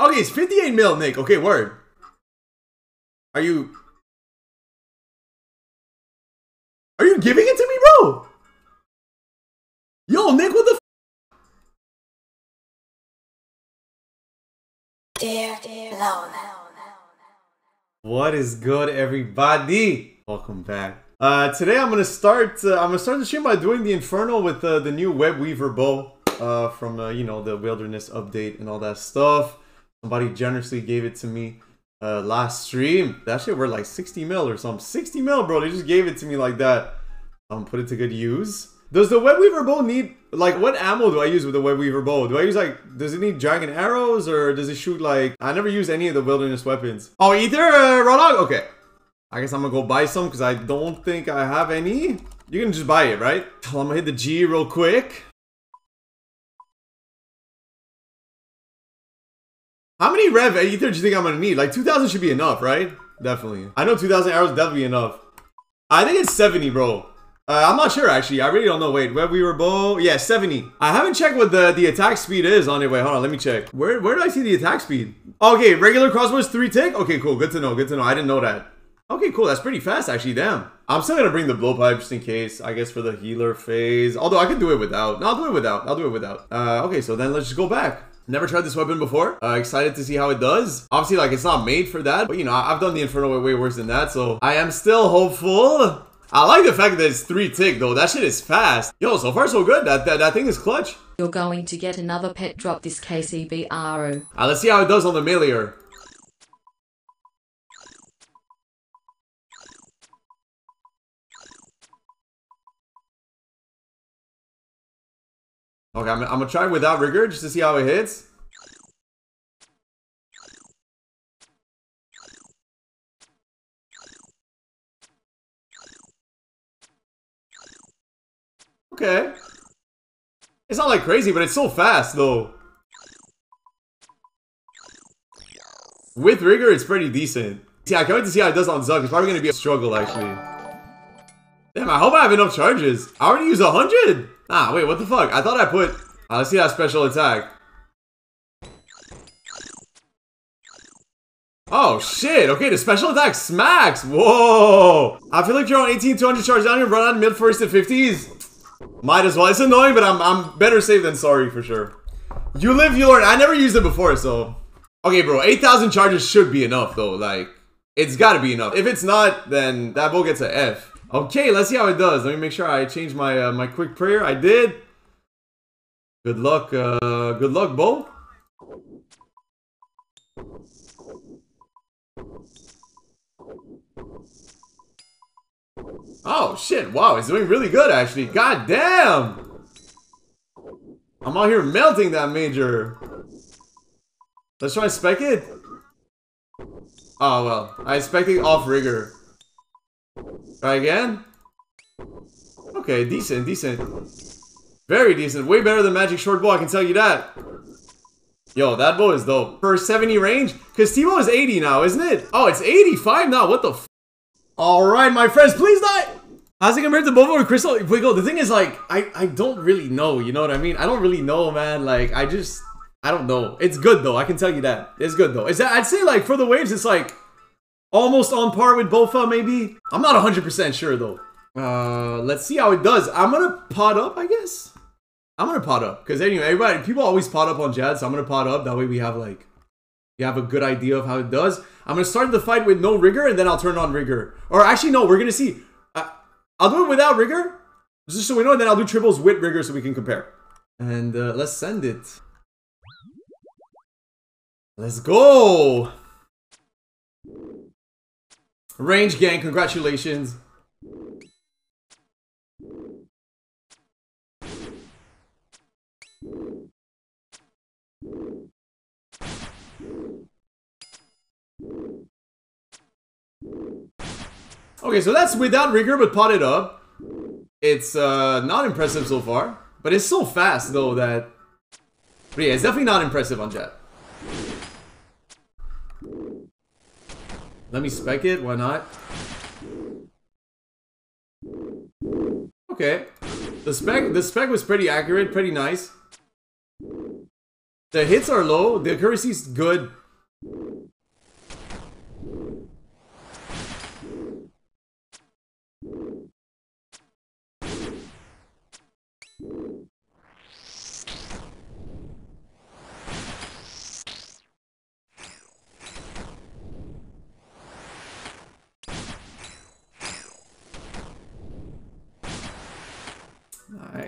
Okay, it's 58 mil, Nick. Okay, word. Are you... Are you giving it to me, bro? Yo, Nick, what the Dear Lone. What is good, everybody? Welcome back. Uh, today I'm gonna start. Uh, I'm gonna start the stream by doing the Inferno with uh, the new Web Weaver bow uh, from uh, you know the Wilderness update and all that stuff. Somebody generously gave it to me uh, last stream. That shit worth like 60 mil or something. 60 mil, bro. They just gave it to me like that. Um, put it to good use. Does the Web Weaver bow need like what ammo do I use with the Web Weaver bow? Do I use like does it need dragon arrows or does it shoot like I never use any of the wilderness weapons? Oh, either uh, Rodog? Okay. I guess I'm gonna go buy some because I don't think I have any. You can just buy it, right? I'm gonna hit the G real quick. How many rev ether do you think I'm gonna need? Like 2,000 should be enough, right? Definitely. I know 2,000 arrows definitely enough. I think it's 70, bro. Uh, I'm not sure actually. I really don't know. Wait, where we were both? Yeah, 70. I haven't checked what the, the attack speed is on it. Wait, hold on. Let me check. Where where did I see the attack speed? Okay, regular crossbow is three tick. Okay, cool. Good to know. Good to know. I didn't know that. Okay, cool. That's pretty fast actually. Damn. I'm still gonna bring the blowpipe just in case. I guess for the healer phase. Although I can do it without. No, I'll do it without. I'll do it without. Uh, okay, so then let's just go back. Never tried this weapon before. Uh, excited to see how it does. Obviously, like, it's not made for that. But, you know, I've done the Inferno way, way worse than that. So, I am still hopeful. I like the fact that it's 3 tick, though. That shit is fast. Yo, so far, so good. That, that, that thing is clutch. You're going to get another pet drop this KCB Aro. Uh, let's see how it does on the meleeer. Okay, I'm, I'm gonna try without rigor just to see how it hits. Okay. It's not like crazy, but it's so fast though. With rigor, it's pretty decent. See, I can't wait to see how it does on Zuk. It's probably gonna be a struggle actually. Damn, I hope I have enough charges. I already used 100! Ah, wait, what the fuck? I thought I put... Uh, let's see that special attack. Oh, shit. Okay, the special attack smacks. Whoa. I feel like you're on 18, 200 charge down here, run on mid first to 50s. Might as well. It's annoying, but I'm, I'm better safe than sorry for sure. You live, you learn. I never used it before, so... Okay, bro. 8,000 charges should be enough, though. Like, it's gotta be enough. If it's not, then that bow gets an F. Okay, let's see how it does. Let me make sure I change my uh, my quick prayer. I did. Good luck, uh, good luck, Bo. Oh shit! Wow, it's doing really good actually. God damn! I'm out here melting that mager. Let's try spec it. Oh well, I expected off rigor. Try again? Okay, decent, decent. Very decent. Way better than Magic Short Bow, I can tell you that. Yo, that bow is dope. For 70 range? Because T-Bow is 80 now, isn't it? Oh, it's 85 now. What the f Alright, my friends, please die! How's it compared to Bofa or Crystal? Wiggle, the thing is, like, I, I don't really know, you know what I mean? I don't really know, man. Like, I just... I don't know. It's good, though. I can tell you that. It's good, though. Is that, I'd say, like, for the waves, it's, like... Almost on par with Bofa, maybe? I'm not 100% sure, though. Uh, let's see how it does. I'm gonna pot up, I guess? I'm gonna pot up. Because anyway, everybody, people always pot up on Jad, so I'm gonna pot up. That way we have, like, you have a good idea of how it does. I'm gonna start the fight with no rigor, and then I'll turn on rigor. Or actually, no, we're gonna see. Uh, I'll do it without rigor, just so we know, and then I'll do triples with rigor so we can compare. And uh, let's send it. Let's go! Range gang, congratulations. Okay, so that's without rigor but potted up. It's uh, not impressive so far. But it's so fast though that... But yeah, it's definitely not impressive on Jad. Let me spec it, why not? Okay. The spec the spec was pretty accurate, pretty nice. The hits are low, the accuracy's good.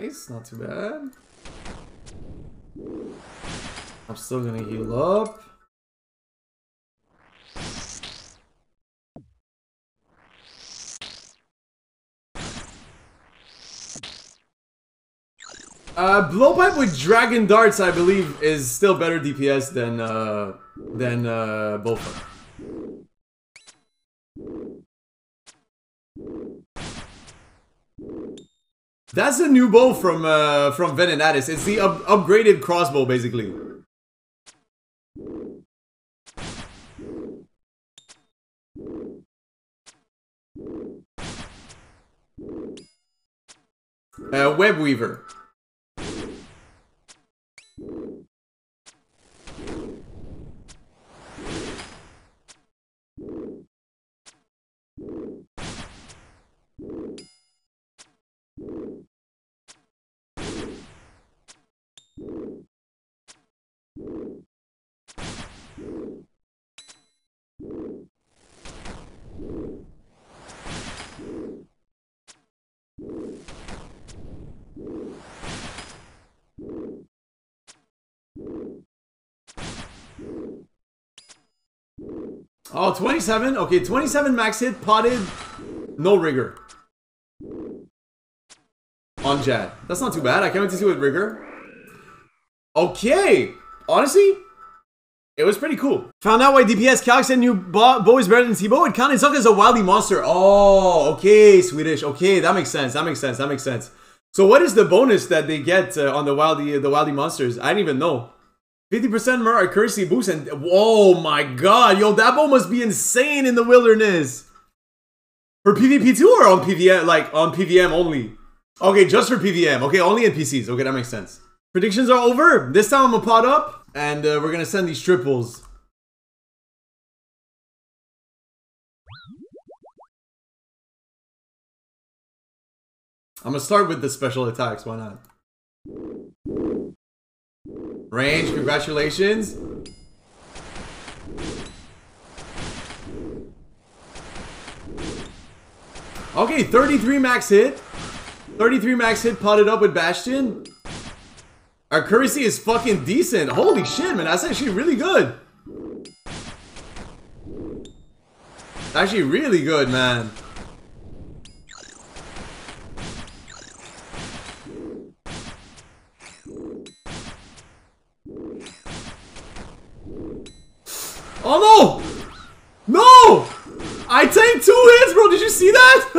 Nice, not too bad. I'm still gonna heal up. Uh, blowpipe with dragon darts, I believe, is still better DPS than uh, than uh, bowpipe. That's a new bow from uh, from Venenatis. It's the up upgraded crossbow, basically. Uh, Web Weaver. Oh, 27? Okay, 27 max hit, potted, no rigor. On Jad. That's not too bad. I can't wait to see with rigor. Okay. Honestly, it was pretty cool. Found out why DPS Calc said new bo is better than T-Bow. It counted Zuk as a wildy monster. Oh, okay, Swedish. Okay, that makes sense. That makes sense. That makes sense. So what is the bonus that they get uh, on the wildy the wildy monsters? I didn't even know. 50% more accuracy boost and oh my god, yo, that bow must be insane in the wilderness. For PvP2 or on PVM, like on PVM only? Okay, just for PVM. Okay, only in PCs. Okay, that makes sense. Predictions are over. This time I'm gonna pot up and uh, we're gonna send these triples. I'm gonna start with the special attacks, why not? Range, congratulations. Okay, 33 max hit. 33 max hit potted up with Bastion. Our accuracy is fucking decent. Holy shit, man. That's actually really good. Actually really good, man. Oh no! No! I tanked two hits, bro. Did you see that?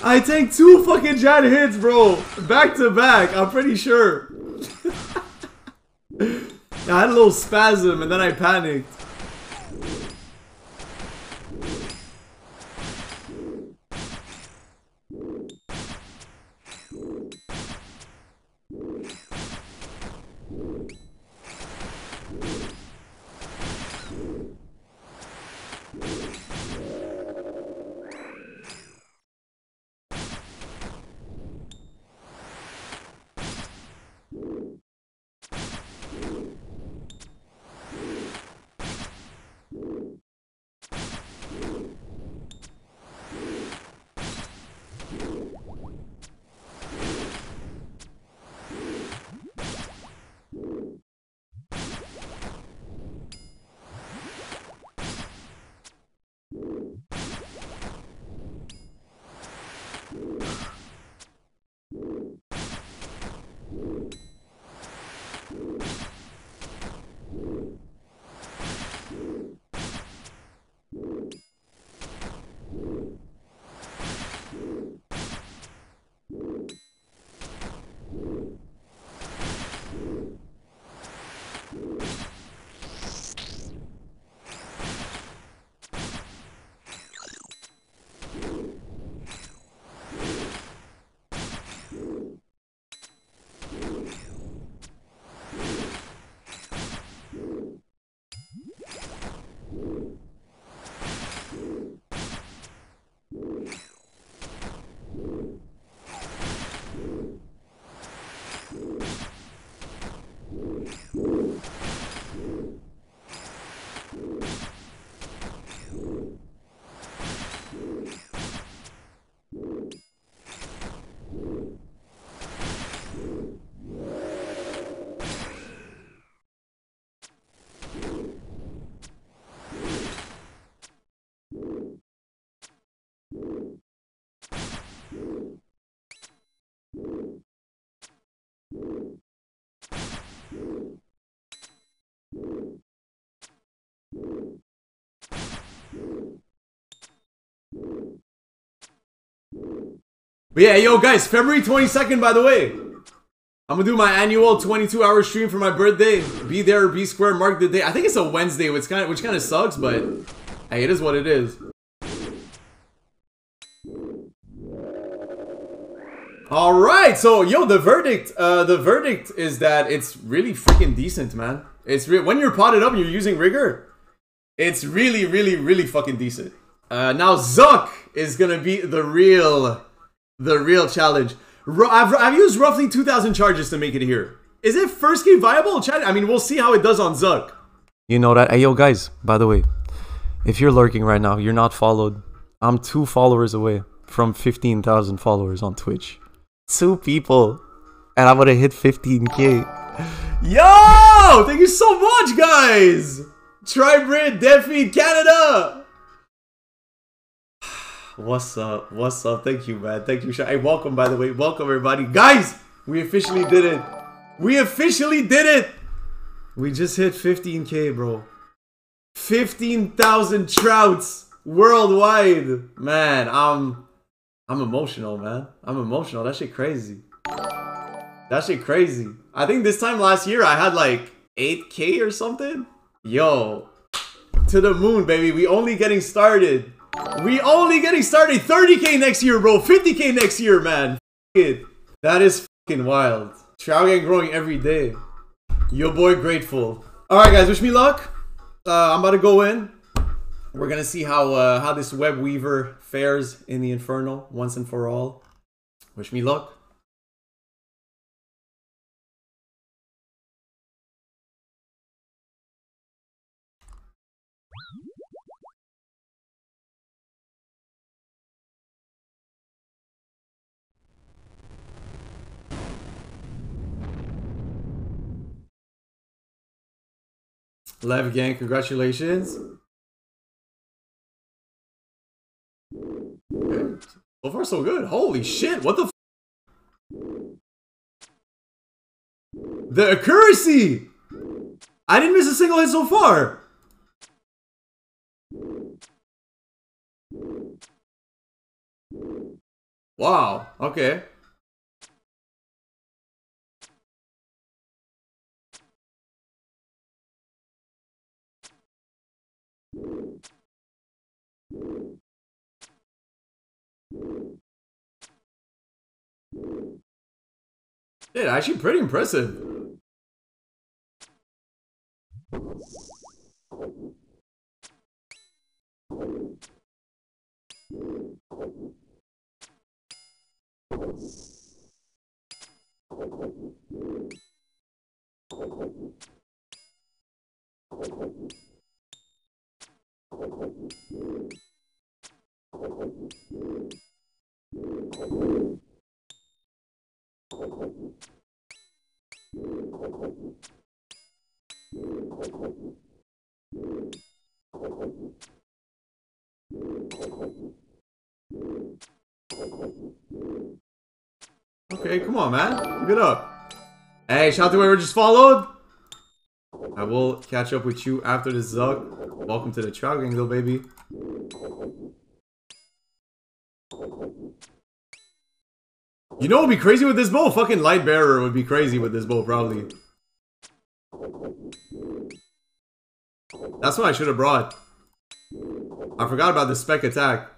I tanked two fucking Jad hits, bro. Back to back. I'm pretty sure. I had a little spasm and then I panicked. But yeah, yo guys, February 22nd, by the way. I'm gonna do my annual 22 hour stream for my birthday. Be there, be square, mark the day. I think it's a Wednesday, which kind of which kind of sucks, but hey, it is what it is. All right, so yo, the verdict, uh, the verdict is that it's really freaking decent, man. It's re when you're potted up and you're using rigor, it's really, really, really fucking decent. Uh, now Zuk is gonna be the real, the real challenge. I've, I've used roughly 2,000 charges to make it here. Is it first game viable? Chat. I mean, we'll see how it does on Zuk. You know that. Hey, yo, guys, by the way, if you're lurking right now, you're not followed. I'm two followers away from 15,000 followers on Twitch. Two people. And I'm gonna hit 15k. Yo! Thank you so much, guys! Tribrid, Deadfeed, Canada! What's up? What's up? Thank you, man. Thank you. Sha- Hey, welcome, by the way. Welcome, everybody. Guys, we officially did it. We officially did it. We just hit 15k, bro. 15,000 trouts worldwide. Man, I'm I'm emotional, man. I'm emotional. That shit crazy. That shit crazy. I think this time last year I had like 8k or something. Yo, to the moon, baby. We only getting started. We only getting started. 30k next year, bro. 50k next year, man. It. That is fucking wild. Trout gang growing every day. Yo, boy, grateful. All right, guys. Wish me luck. Uh, I'm about to go in. We're gonna see how uh, how this web weaver fares in the Inferno once and for all. Wish me luck. Lev gang, congratulations. So far, so good. Holy shit! What the? The accuracy. I didn't miss a single hit so far. Wow. Okay. Yeah, actually pretty impressive. Okay, come on, man. It up. Hey, shout out to whoever just followed. I will catch up with you after this Zuk. Welcome to the Trout Gang, little baby. You know what would be crazy with this bow? Fucking Lightbearer would be crazy with this bow, probably. That's what I should have brought. I forgot about the spec attack.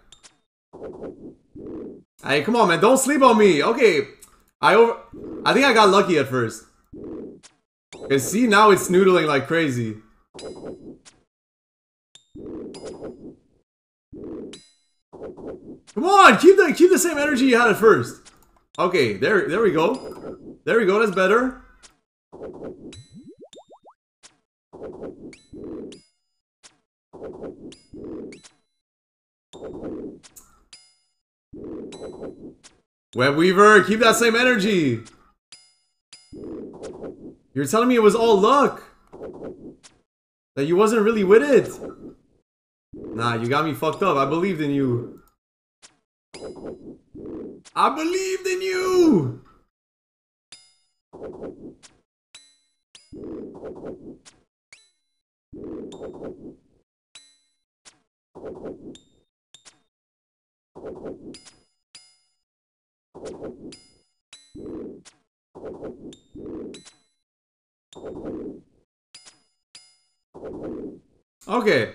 Hey, come on, man. Don't sleep on me. Okay. I over... I think I got lucky at first. And see, now it's noodling like crazy. Come on, keep the keep the same energy you had at first. Okay, there there we go. There we go, that's better. Web Weaver, keep that same energy. You're telling me it was all luck. That you wasn't really with it. Nah, you got me fucked up. I believed in you. I believed in you. Okay.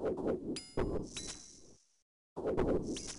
Thank you.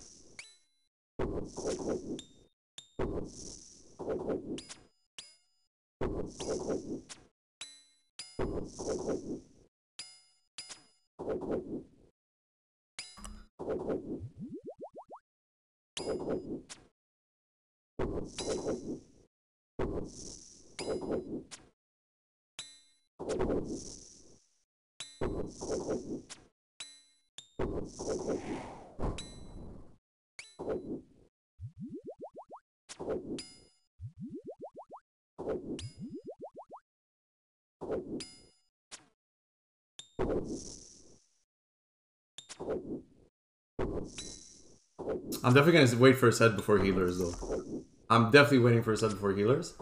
I'm definitely gonna wait for a set before healers though. I'm definitely waiting for a set before healers.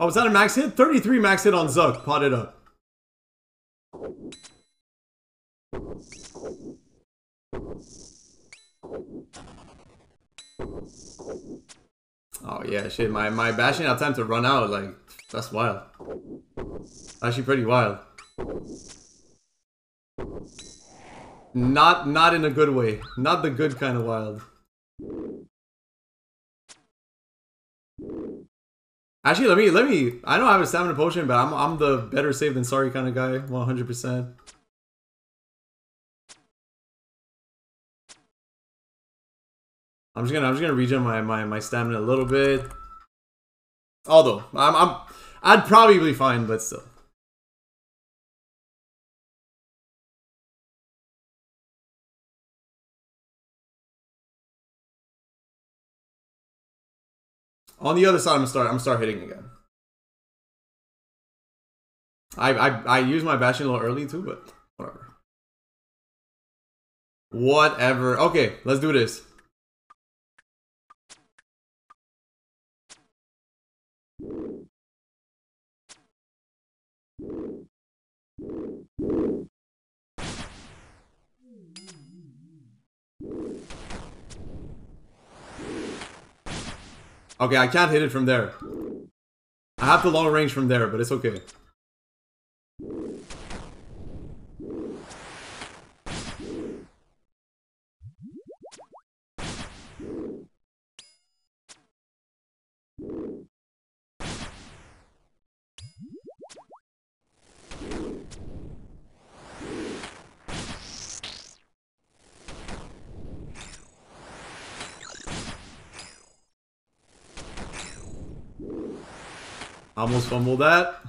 Oh, was that a max hit? 33 max hit on Zuk. Pot it up. Oh yeah, shit. My my bastion out time to run out, like that's wild. Actually, pretty wild. Not not in a good way. Not the good kind of wild. Actually, let me let me. I don't have a stamina potion, but I'm I'm the better safe than sorry kind of guy. 100. I'm just gonna I'm just gonna regen my my my stamina a little bit. Although I'm I'm I'd probably be fine, but still. On the other side, I'm gonna start. I'm gonna start hitting again. I I I used my bastion a little early too, but whatever. Whatever. Okay, let's do this. Okay, I can't hit it from there. I have the long range from there, but it's okay. Almost fumbled that.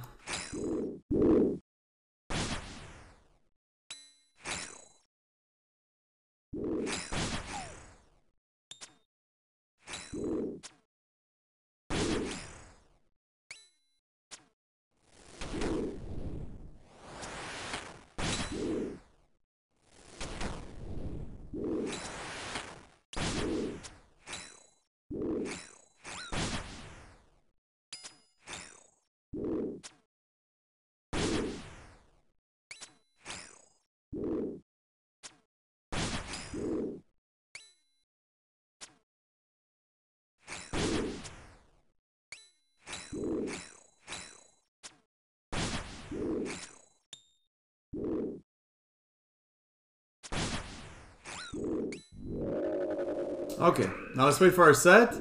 Okay, now let's wait for our set.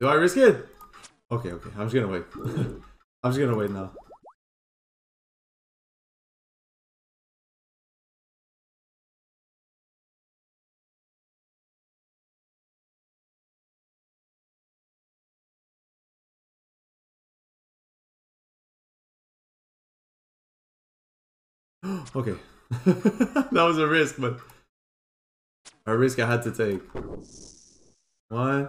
Do I risk it? Okay, okay. I'm just gonna wait. I'm just gonna wait now. okay. that was a risk, but a risk I had to take. One,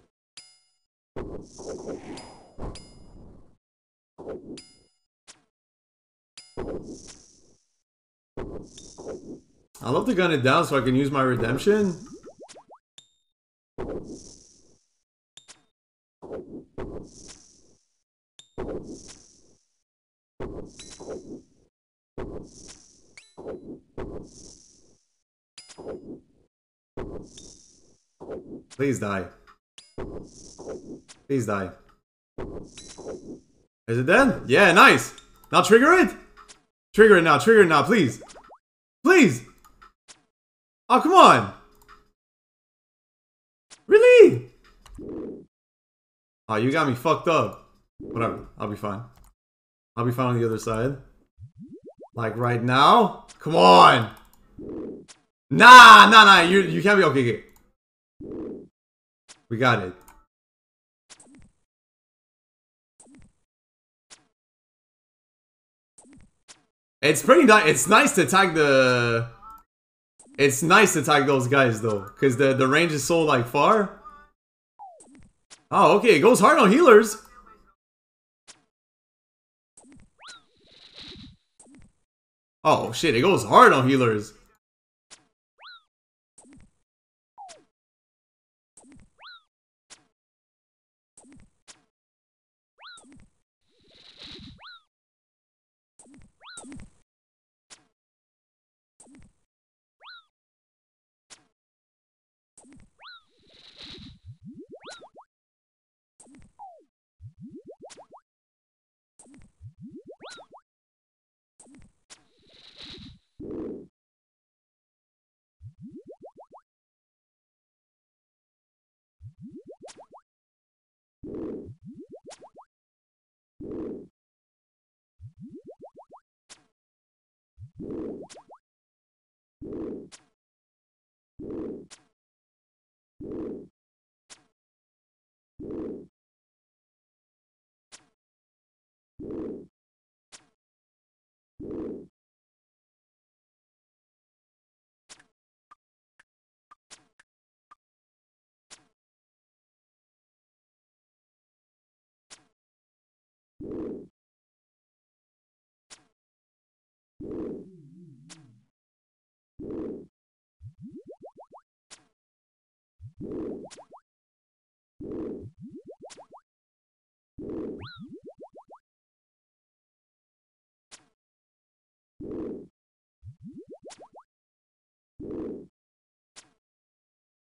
I love to gun it down so I can use my redemption. Please die. Please die. Is it dead? Yeah, nice. Now trigger it. Trigger it now. Trigger it now, please. Please. Oh, come on. Really? Oh, you got me fucked up. Whatever. I'll be fine. I'll be fine on the other side. Like right now? Come on. Nah, nah, nah. You you can't be okay. okay. We got it. It's pretty nice. It's nice to tag the. It's nice to tag those guys though, because the the range is so like far. Oh, okay. It goes hard on healers. Oh shit! It goes hard on healers.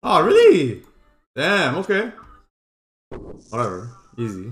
Oh, really? Damn, okay. Whatever. Easy.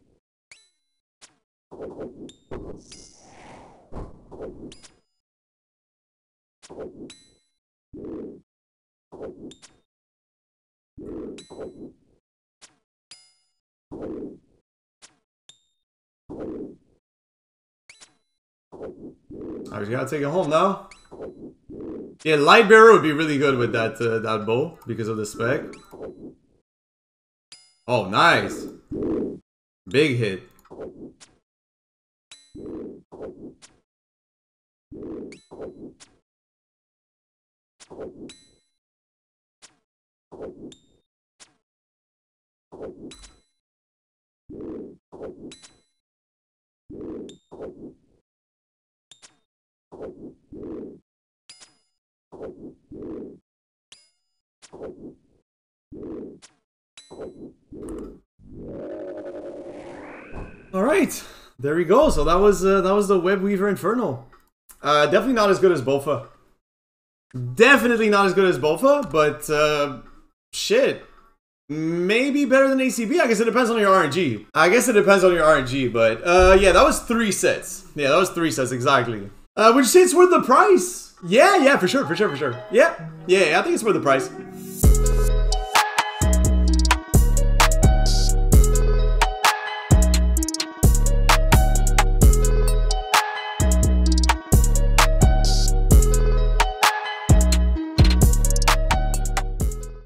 Just gotta take it home now. Yeah, Lightbearer would be really good with that uh, that bow because of the spec. Oh, nice. Big hit. All right, there we go. So that was uh, that was the Web Weaver Inferno. Uh, definitely not as good as Bofa. Definitely not as good as Bofa, but uh, shit, maybe better than ACB. I guess it depends on your RNG. I guess it depends on your RNG, but uh, yeah, that was three sets. Yeah, that was three sets exactly. Uh, would you say it's worth the price? Yeah, yeah, for sure, for sure, for sure. Yeah, yeah, yeah I think it's worth the price.